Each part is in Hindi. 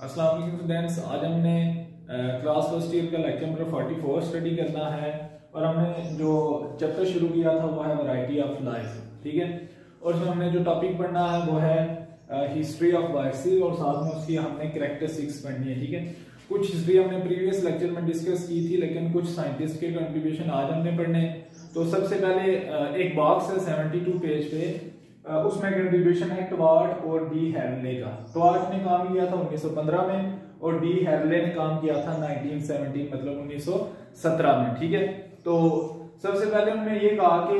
अस्सलाम वालेकुम स्टूडेंट्स, आज हमने क्लास फ़र्स्ट ईयर का लेक्चर नंबर 44 स्टडी करना है और हमने जो चैप्टर शुरू किया था वो है वैरायटी ऑफ़ लाइफ ठीक है? और उसमें हमने जो टॉपिक पढ़ना है वो है हिस्ट्री ऑफ़ वायरसेस और साथ में उसकी हमने करेक्टरिस्टिक्स पढ़नी है, ठीक है? कुछ हिस्ट्री हमने प्रीवियस लेक्चर में डिस्कस की थी, लेकिन कुछ साइंटिस्ट के कंट्रीब्यूशन आज हमने पढ़ने तो सबसे पहले एक बॉक्स है 72 पेज पे उसमें कंट्रीब्यूशन है टवार्ट और डी हेरले का। टवार्ट ने काम किया था 1915 में और डी हेरले ने काम किया था 1917 मतलब 1917 में, ठीक है? तो सबसे पहले उन्होंने ये कहा कि,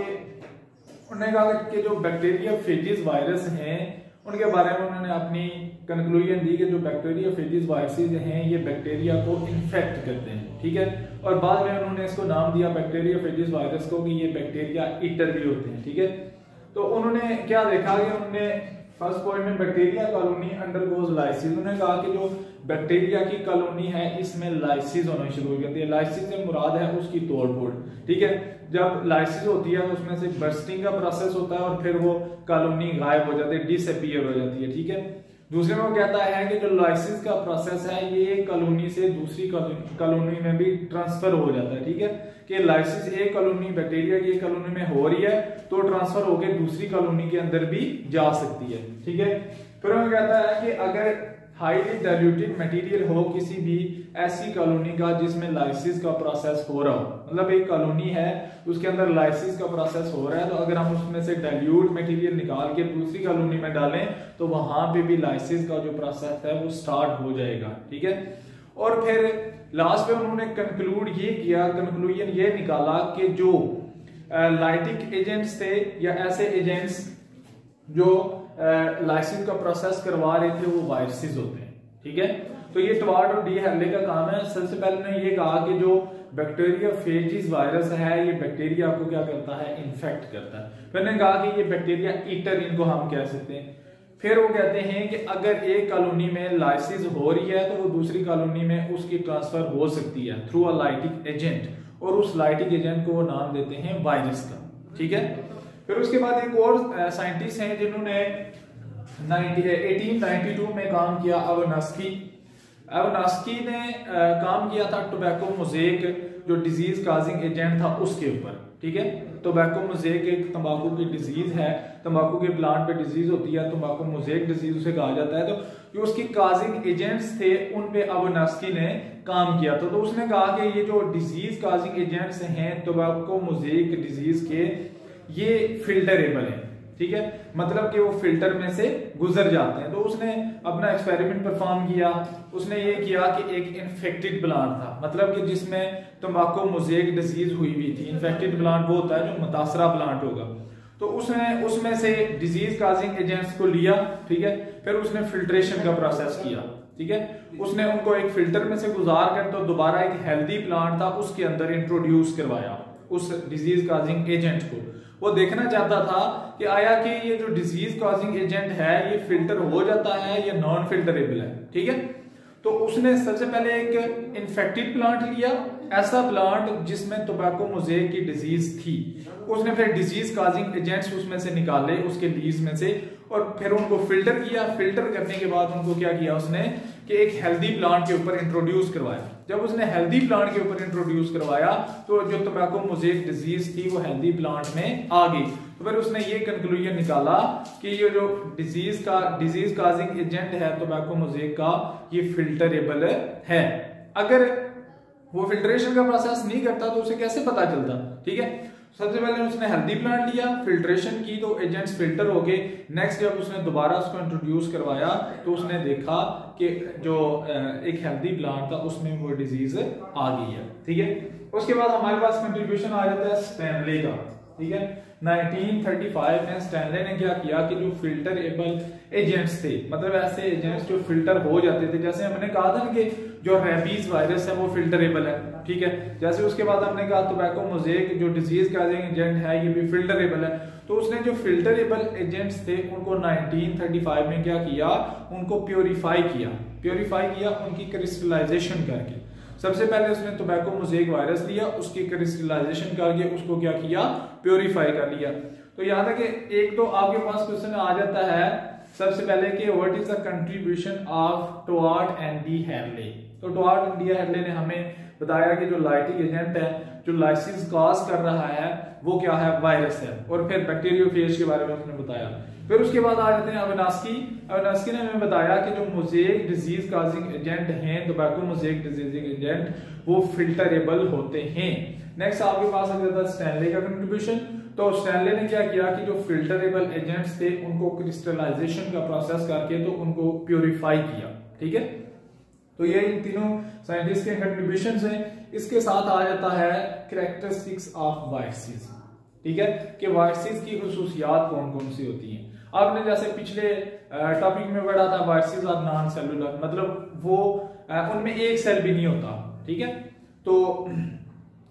उन्होंने कहा कि जो बैक्टीरिया फेजिस वायरस हैं, उनके बारे में उन्होंने अपनी कंक्लूजन दी कि जो बैक्टीरिया फेजिस वायरसेस हैं, ये बैक्टीरिया को इन्फेक्ट करते हैं, ठीक है? और बाद में उन्होंने इसको नाम दिया बैक्टीरिया फेजिस वायरस को कि ये बैक्टीरिया ईटर भी होते हैं, ठीक है? तो उन्होंने क्या देखा कि उन्होंने फ़र्स्ट पॉइंट में बैक्टीरिया कॉलोनी अंडरगोज लाइसिस। उन्होंने कहा कि जो बैक्टीरिया की कॉलोनी है, इसमें लाइसिस होना शुरू हो जाती है लाइसिस से मुराद है उसकी तोड़ फोड़ ठीक है? जब लाइसिस होती है तो उसमें से बर्स्टिंग का प्रोसेस होता है और फिर वो कॉलोनी गायब हो जाती है डिसअपियर हो जाती है, ठीक है? दूसरे में वो कहता है कि जो लाइसिस का प्रोसेस है, ये कॉलोनी से दूसरी कॉलोनी में भी ट्रांसफ़र हो जाता है, ठीक है? कि लाइसिस एक कॉलोनी बैक्टीरिया की एक कॉलोनी में हो रही है तो ट्रांसफ़र होकर दूसरी कॉलोनी के अंदर भी जा सकती है, ठीक है? फिर वो कहता है कि अगर हाईली डाइल्यूटेड मटेरियल हो किसी भी ऐसी कॉलोनी का जिसमें लाइसिस का प्रोसेस हो रहा हो। मतलब एक कॉलोनी है, उसके अंदर लाइसिस का प्रोसेस हो रहा है तो अगर हम उसमें से डाइल्यूट मटेरियल निकाल के दूसरी कॉलोनी में डालें तो वहाँ पे भी लाइसिस का जो प्रोसेस है, वो स्टार्ट हो जाएगा, ठीक है? और फिर लास्ट में उन्होंने कंक्लूड ये किया कंक्लूजन ये निकाला कि जो लाइटिक एजेंट्स थे या ऐसे एजेंट्स जो लाइसिस का प्रोसेस करवा रहे थे वो वायरसेस होते हैं, ठीक है? तो ये टवार्ड और डी हेरले का काम है। सबसे पहले ने ये कहा कि जो बैक्टीरिया फेजिस वायरस है, ये बैक्टीरिया को क्या करता है? इन्फेक्ट करता है। फिर ने कहा कि ये बैक्टीरिया ईटर इनको हम कह सकते हैं। फिर वो कहते हैं कि अगर एक कॉलोनी में लाइसिस हो रही है तो वो दूसरी कॉलोनी में उसकी ट्रांसफ़र हो सकती है थ्रू अ लाइटिक एजेंट और उस लाइटिक एजेंट को वो नाम देते हैं वायरस का, ठीक है? फिर उसके बाद एक और साइंटिस्ट हैं जिन्होंने 1892 में काम किया अवनास्की अवनास्की ने काम किया था टोबैको मोजेक जो डिज़ीज़ काजिंग एजेंट था उसके ऊपर, ठीक है? टोबैको मोजेक एक तंबाकू की डिज़ीज़ है। तंबाकू के प्लांट पे डिज़ीज़ होती है तंबाकू मोजेक डिज़ीज़ उसे कहा जाता है। तो जो उसकी काजिंग एजेंट्स थे, उन पे अवनास्की ने काम किया था। तो उसने कहा कि ये जो डिज़ीज़ काजिंग एजेंट्स हैं टोबैको मोजेक डिज़ीज़ के ये फिल्टरेबल है, ठीक है? मतलब कि वो फ़िल्टर में से गुजर जाते हैं। तो उसने अपना एक्सपेरिमेंट परफॉर्म किया, उसने ये किया कि एक इन्फेक्टेड प्लांट था। मतलब कि जिसमें तम्बाकू मोजेक डिज़ीज़ हुई हुई थी। इन्फेक्टेड प्लांट वो होता है जो मुतासरा प्लांट होगा। तो उसने, उसमें से डिज़ीज़ काजिंग एजेंट्स को लिया, ठीक है? फिर उसने फिल्ट्रेशन का प्रोसेस किया, ठीक है? उसने उनको एक फ़िल्टर में से गुजार कर तो दोबारा एक हेल्दी प्लांट था, उसके अंदर इंट्रोड्यूस करवाया। उस डिज़ीज़ काजिंग एजेंट को। वो देखना चाहता था कि आया कि ये जो डिज़ीज़ कॉजिंग एजेंट है, ये फ़िल्टर हो जाता है, या नॉन फिल्टरेबल है। ठीक है? तो उसने सबसे पहले एक इन्फेक्टेड प्लांट लिया। ऐसा प्लांट जिसमें टोबैको मोजेक की डिज़ीज़ थी। उसने फिर डिज़ीज़ काजिंग एजेंट्स उसमें से निकाले, उसके लीज में से, और फिर उनको फ़िल्टर किया। फ़िल्टर करने के बाद उनको क्या किया उसने? कि एक हेल्दी प्लांट के ऊपर इंट्रोड्यूस करवाया। जब उसने हेल्दी प्लांट के ऊपर इंट्रोड्यूस करवाया तो जो टोबैको मोजेक डिज़ीज़ थी, वो हेल्दी प्लांट में आ गई। तो फिर उसने ये कंक्लूजन निकाला कि ये जो डिज़ीज़ का डिज़ीज़ काजिंग एजेंट है टोबैको मोजेक का, ये फिल्टरेबल है। अगर वो फिल्ट्रेशन का प्रोसेस नहीं करता तो उसे कैसे पता चलता? ठीक है? सबसे पहले उसने हेल्दी प्लांट लिया फिल्ट्रेशन की तो एजेंट्स फ़िल्टर हो गए। नेक्स्ट जब उसने दोबारा उसको इंट्रोड्यूस करवाया तो उसने देखा कि जो एक हेल्दी प्लांट था, उसमें वो डिज़ीज़ आ गई है, ठीक है? उसके बाद हमारे पास कंट्रीब्यूशन आ जाता है स्टैनले का, ठीक है? 1935 में स्टैनले ने क्या किया कि जो फ़िल्टर एबल एजेंट्स थे मतलब ऐसे एजेंट्स जो फ़िल्टर हो जाते थे, जैसे हमने कहा था ना कि जो रेबीज वायरस है, वो फिल्टरेबल है, ठीक है? जैसे उसके बाद हमने कहा टोबैको मोजेक जो डिज़ीज़ काजिंग एजेंट है, ये भी फिल्टरेबल है। तो उसने जो फिल्टरेबल एजेंट्स थे, उनको 1935 में क्या किया? उनको प्योरीफाई किया। प्योरीफाई किया उनकी क्रिस्टलाइजेशन करके। सबसे पहले उसने टोबैको मोजेक वायरस लिया, उसकी क्रिस्टलाइजेशन करके उसको क्या किया? प्योरीफाई कर लिया। तो याद तक एक तो आपके पास क्वेश्चन आ जाता है, सबसे पहले कि what is the contribution of Twort and d'Herelle तो टुआर्ड एंड डी हेरले ने हमें बताया कि जो लाइटिंग एजेंट है जो लाइसिस कॉज कर रहा है, वो क्या है? वायरस है। और फिर बैक्टीरियोफेज के बारे में उसने बताया। फिर उसके बाद आ जाते हैं अविनास्की अविनास्की ने हमें बताया कि जो मोजेक डिज़ीज़ काजिंग एजेंट हैं टोबैको मोजेक डिजीजिंग एजेंट वो फिल्टरेबल होते हैं। नेक्स्ट आपके पास आ जाता है स्टैनले का कंट्रीब्यूशन तो स्टैनले ने क्या किया कि जो फिल्टरेबल एजेंट्स थे, उनको क्रिस्टलाइजेशन का प्रोसेस करके तो उनको प्योरीफाई किया। ठीक है? तो ये इन तीनों साइंटिस्ट के कंट्रीब्यूशन हैं। इसके साथ आ जाता है करेक्टरिस्टिक्स ऑफ़ वायरसेस ठीक है? कि वायरसेस की खसूसियात कौन कौन सी होती हैं? आपने जैसे पिछले टॉपिक में पढ़ा था वायरसेस आर नॉन सेलुलर मतलब वो उनमें एक सेल भी नहीं होता, ठीक है? तो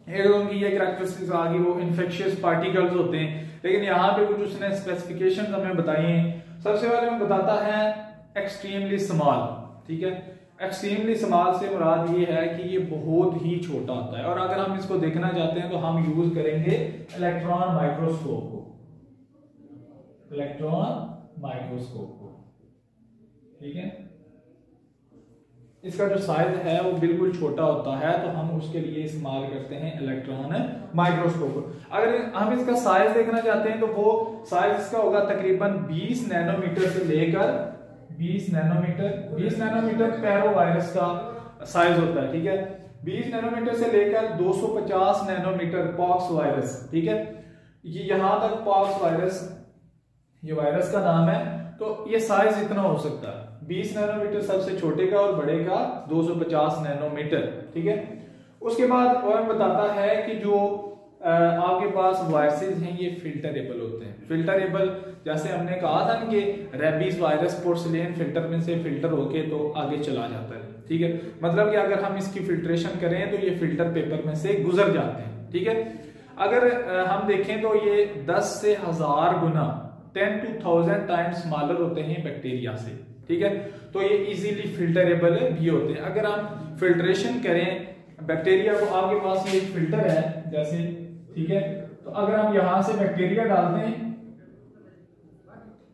एक उनकी ये करेक्टरिस्टिक्स आ गई, वो इन्फेक्शियस पार्टिकल्स होते हैं। लेकिन यहाँ पे कुछ उसने स्पेसिफिकेशन हमें बताई हैं। सबसे पहले में बताता है एक्सट्रीमली स्मॉल ठीक है? एक्सट्रीमली स्मॉल से मुराद ये है कि ये बहुत ही छोटा होता है। और अगर हम इसको देखना चाहते हैं तो हम यूज़ करेंगे इलेक्ट्रॉन माइक्रोस्कोप को। इलेक्ट्रॉन माइक्रोस्कोप को। ठीक है? इसका जो साइज़ है, वो बिल्कुल छोटा होता है तो हम उसके लिए इस्तेमाल करते हैं इलेक्ट्रॉन माइक्रोस्कोप अगर हम इसका साइज़ देखना चाहते हैं तो वो साइज़ इसका होगा तकरीबन 20 नैनोमीटर से लेकर 20 नैनोमीटर 20 नैनोमीटर पैरो वायरस का साइज़ होता है, ठीक है? 20 नैनोमीटर से लेकर 250 नैनोमीटर पॉक्स वायरस, ठीक है? ये यहाँ तक पॉक्स वायरस, ये वायरस का नाम है तो ये साइज़ इतना हो सकता है। 20 नैनोमीटर सबसे छोटे का और बड़े का 250 नैनोमीटर, ठीक है? उसके बाद और बताता है कि जो आपके पास वायरसेस हैं, ये फिल्टरेबल होते हैं। फिल्टरेबल जैसे हमने कहा था कि रेबीज वायरस पोर्सिलेन फ़िल्टर में से फ़िल्टर होके तो आगे चला जाता है। ठीक है? मतलब कि अगर हम इसकी फिल्ट्रेशन करें तो ये फ़िल्टर पेपर में से गुजर जाते हैं। ठीक है? अगर हम देखें तो ये 10 से हज़ार गुना ten to thousand times smaller होते हैं बैक्टीरिया से। ठीक है? तो ये इजीली फिल्टरेबल भी होते हैं। अगर हम फिल्ट्रेशन करें बैक्टीरिया को आपके पास ये फ़िल्टर है, जैसे ठीक है? तो अगर हम यहाँ से बैक्टीरिया डालते हैं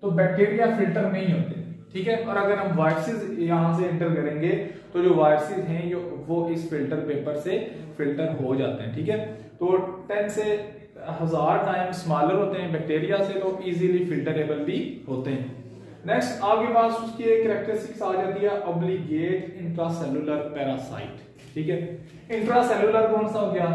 तो बैक्टीरिया फ़िल्टर नहीं होते, ठीक है? और अगर हम वायरसेस यहाँ से एंटर करेंगे तो जो वायरसेस हैं जो वो इस फ़िल्टर पेपर से फ़िल्टर हो जाते हैं, ठीक है? तो टेन से हज़ार टाइम स्मॉलर होते हैं बैक्टीरिया से तो इजीली फिल्टरेबल भी होते हैं। नेक्स्ट आपके पास उसकी एक करेक्टरिस्टिक्स आ जाती है ऑब्लिगेट इंट्रासेलुलर पैरासाइट ठीक है? इंट्रासेलुलर कौन सा हो गया?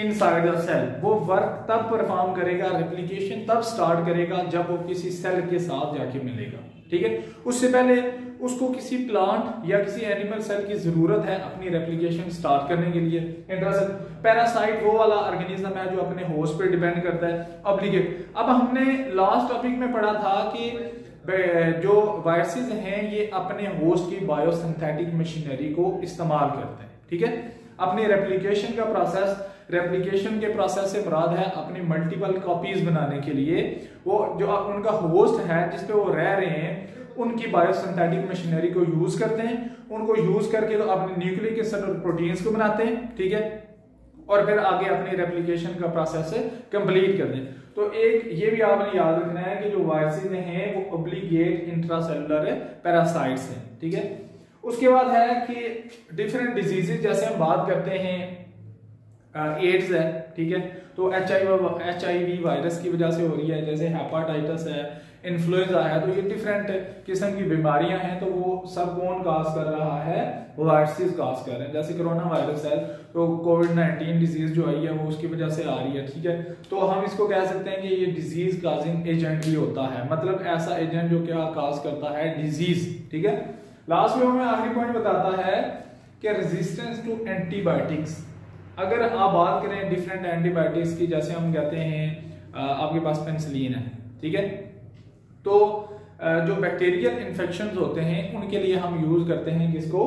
इनसाइड द सेल वो वर्क तब परफॉर्म करेगा रेप्लीकेशन तब स्टार्ट करेगा, जब वो किसी सेल के साथ जाके मिलेगा। ठीक है? उससे पहले उसको किसी प्लांट या किसी एनिमल सेल की ज़रूरत है अपनी रेप्लीकेशन स्टार्ट करने के लिए। इंट्रासेल पैरासाइट वो वाला ऑर्गेनिज्म है जो अपने होस्ट पे डिपेंड करता है। ऑब्लिगेट अब हमने लास्ट टॉपिक में पढ़ा था कि जो वायरसेस हैं, ये अपने होस्ट की बायोसिंथेटिक मशीनरी को इस्तेमाल करते हैं। ठीक है? अपनी रेप्लीकेशन का प्रोसेस रेप्लीकेशन के प्रोसेस से मुराद है अपनी मल्टीपल कॉपीज बनाने के लिए। वो जो उनका होस्ट है जिसपे वो रह रहे हैं, उनकी बायोसिंथेटिक मशीनरी को यूज़ करते हैं। उनको यूज़ करके तो अपने न्यूक्लिक एसिड और प्रोटीन्स को बनाते हैं, ठीक है? और फिर आगे अपनी रेप्लीकेशन का प्रोसेस कंप्लीट कर दें तो एक, ये भी आपने याद रखना है कि जो वायरसेस हैं, वो ऑब्लिगेट इंट्रासेलुलर पैरासाइट्स हैं, ठीक है? उसके बाद है कि डिफरेंट डिजीजेज जैसे हम बात करते हैं एड्स है, ठीक है? तो H I H I V virus की वजह से हो रही है, जैसे हेपाटाइटिस है इन्फ्लुएंजा है तो ये डिफरेंट किस्म की बीमारियाँ हैं तो वो सब कौन काज कर रहा है? वायरसेस काज कर रहे हैं। जैसे कोरोना वायरस है तो कोविड नाइन्टीन डिज़ीज़ जो आई है, वो उसकी वजह से आ रही है, ठीक है? तो हम इसको कह सकते हैं कि ये डिज़ीज़ काजिंग एजेंट भी होता है। मतलब ऐसा एजेंट जो क्या काज करता है? डिज़ीज़ ठीक है? लास्ट में हमें आखिरी पॉइंट बताता है कि रेजिस्टेंस टू एंटीबायोटिक्स अगर आप बात करें डिफरेंट एंटीबायोटिक्स की, जैसे हम कहते हैं आपके पास पेंसिलिन है, ठीक है? तो जो बैक्टीरियल इन्फेक्शन होते हैं, उनके लिए हम यूज़ करते हैं किसको?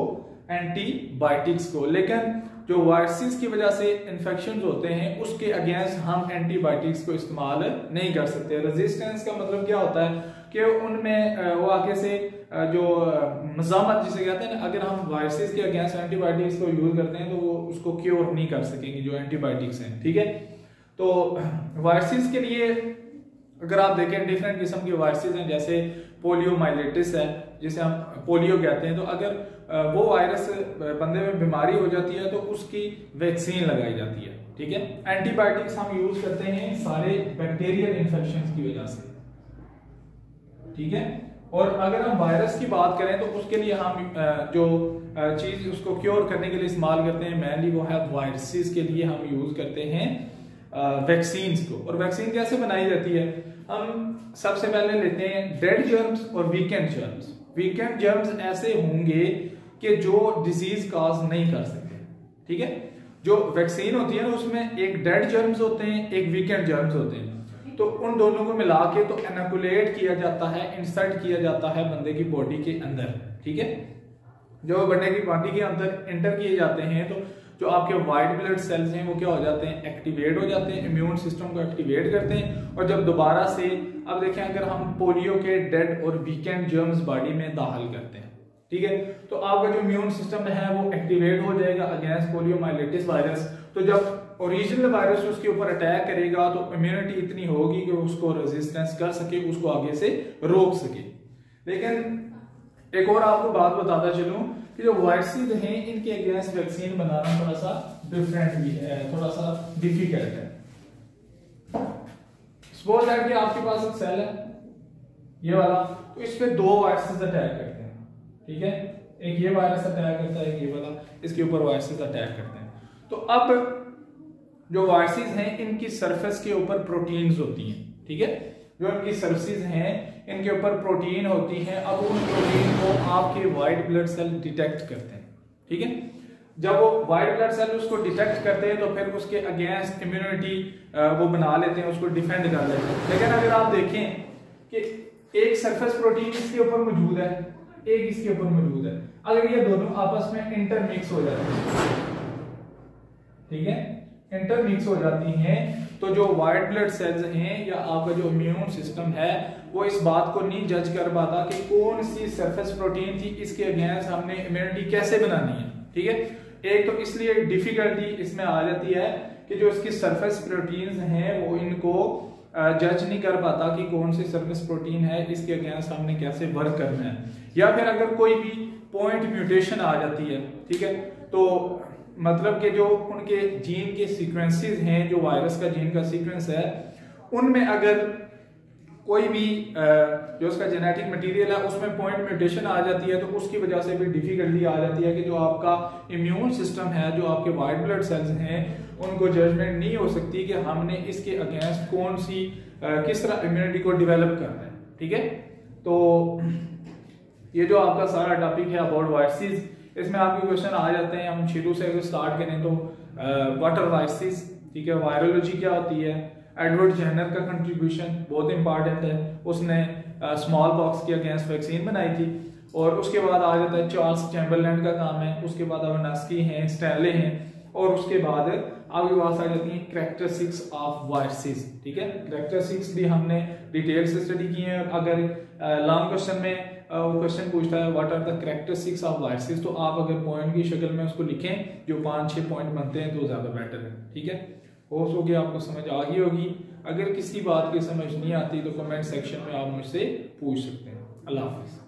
एंटीबायोटिक्स को। लेकिन जो वायरसेस की वजह से इन्फेक्शन होते हैं, उसके अगेंस्ट हम एंटीबायोटिक्स को इस्तेमाल नहीं कर सकते। रेजिस्टेंस का मतलब क्या होता है कि उनमें वो आगे से जो मजामत जिसे कहते हैं, अगर हम वायरसेस के अगेंस्ट एंटीबायोटिक्स को यूज़ करते हैं तो वो उसको क्योर नहीं कर सकेंगे, जो एंटीबायोटिक्स हैं, ठीक है? तो वायरसेस के लिए, अगर आप देखें डिफरेंट किस्म के वायरसेस हैं, जैसे पोलियोमाइलिटिस है, जिसे हम पोलियो कहते हैं तो अगर वो वायरस बंदे में बीमारी हो जाती है तो उसकी वैक्सीन लगाई जाती है, ठीक है? एंटीबायोटिक्स हम यूज़ करते हैं सारे बैक्टीरियल इन्फेक्शन की वजह से, ठीक है? और अगर हम वायरस की बात करें तो उसके लिए हम जो चीज़ उसको क्योर करने के लिए इस्तेमाल करते हैं मेनली वो है वायरसेस के लिए हम यूज़ करते हैं वैक्सीन को। और वैक्सीन कैसे बनाई जाती है? हम सबसे पहले लेते हैं डेड जर्म्स और वीकेंड जर्म्स वीकेंड जर्म्स ऐसे होंगे कि जो डिज़ीज़ काज नहीं कर सकते, ठीक है? जो वैक्सीन होती है ना, उसमें एक डेड जर्म्स होते हैं, एक वीकेंड जर्म्स होते हैं। तो उन दोनों को मिला के तो एनाकुलेट किया जाता है इंसर्ट किया जाता है बंदे की बॉडी के अंदर, ठीक है? जो बंदे की बॉडी के अंदर एंटर किए जाते हैं तो जो आपके व्हाइट ब्लड सेल्स हैं, वो क्या हो जाते हैं? एक्टिवेट हो जाते हैं इम्यून सिस्टम को एक्टिवेट करते हैं। और जब दोबारा से, अब देखें, अगर हम पोलियो के डेड और वीकेंड जर्म्स बॉडी में दाखिल करते हैं, ठीक है? तो आपका जो इम्यून सिस्टम है, वो एक्टिवेट हो जाएगा अगेंस्ट पोलियोमाइलिटिस वायरस तो जब ओरिजिनल वायरस उसके ऊपर अटैक करेगा तो इम्यूनिटी इतनी होगी कि उसको रेजिस्टेंस कर सके, उसको आगे से रोक सके। लेकिन एक और आपको बात बताता चलूँ कि जो वायरसेस हैं, इनके अगेंस्ट वैक्सीन बनाना थोड़ा सा डिफरेंट भी है, थोड़ा सा डिफ़िकल्ट है। सपोज़ दैट कि आपके पास एक सेल है, ये वाला तो इस पे दो वायरसेस अटैक करते हैं। ठीक है? एक ये वायरस अटैक करता है, एक ये वाला, इसके ऊपर वायरसेस अटैक करते हैं। तो अब जो वायरसेस हैं, इनकी सरफेस के ऊपर प्रोटीन्स होती हैं, ठीक है? जो इनकी सर्विसेज़ हैं, इनके ऊपर प्रोटीन होती हैं, अब उन प्रोटीन को आपके वाइट ब्लड सेल डिटेक्ट करते हैं, ठीक है? जब वो वाइट ब्लड सेल उसको डिटेक्ट करते हैं तो फिर उसके अगेंस्ट इम्यूनिटी वो बना लेते हैं, उसको डिफेंड कर लेते हैं। लेकिन अगर आप देखें कि एक सरफेस प्रोटीन इसके ऊपर मौजूद है, एक इसके ऊपर मौजूद है। अगर ये दोनों आपस में इंटरमिक्स हो जाते हैं, ठीक है? इंटरमिक्स हो जाती हैं तो जो वाइट ब्लड सेल्स हैं या आपका जो इम्यून सिस्टम है, वो इस बात को नहीं जज कर पाता कि कौन सी सरफेस प्रोटीन थी, इसके अगेंस्ट हमने इम्यूनिटी कैसे बनानी है, ठीक है? एक तो इसलिए डिफिकल्टी इसमें आ जाती है कि जो इसकी सरफेस प्रोटीन हैं, वो इनको जज नहीं कर पाता कि कौन सी सर्विस प्रोटीन है, इसके अगेंस्ट हमने कैसे वर्क करना है। या फिर अगर कोई भी पॉइंट म्यूटेशन आ जाती है, ठीक है? तो मतलब कि जो उनके जीन के सीक्वेंसेस हैं, जो वायरस का जीन का सीक्वेंस है, उनमें अगर कोई भी जो उसका जेनेटिक मटेरियल है, उसमें पॉइंट म्यूटेशन आ जाती है तो उसकी वजह से भी डिफिकल्टी आ जाती है कि जो आपका इम्यून सिस्टम है, जो आपके वाइट ब्लड सेल्स हैं, उनको जजमेंट नहीं हो सकती कि हमने इसके अगेंस्ट कौन सी किस तरह इम्यूनिटी को डेवलप करना है, ठीक है? तो ये जो आपका सारा टॉपिक है अबाउट वायरसेस इसमें आपके क्वेश्चन आ जाते हैं, हम शुरू से अगर स्टार्ट करें तो वाटर वाइसिस ठीक है वायरोलॉजी क्या होती है? एडवर्ड जेनर का कंट्रीब्यूशन बहुत इंपॉर्टेंट है। उसने स्मॉल बॉक्स की अगेंस्ट वैक्सीन बनाई थी। और उसके बाद आ जाता है चार्ल्स चैम्बरलैंड का काम है। उसके बाद अवनास्की हैं स्टैले हैं। और उसके बाद आपके पास आ जाती है करेक्टरिस्टिक्स ऑफ़ वायरसेस ठीक है? करेक्टरिस्टिक्स भी हमने डिटेल से स्टडी की है। अगर लॉन्ग क्वेश्चन में क्वेश्चन पूछता है what are the characteristics of viruses तो आप अगर पॉइंट की शक्ल में उसको लिखें, जो पाँच छः पॉइंट बनते हैं तो ज़्यादा बेटर है, ठीक है? हो सो कि आपको समझ आ गई होगी। अगर किसी बात की समझ नहीं आती तो कमेंट सेक्शन में आप मुझसे पूछ सकते हैं। अल्लाह हाफिज़।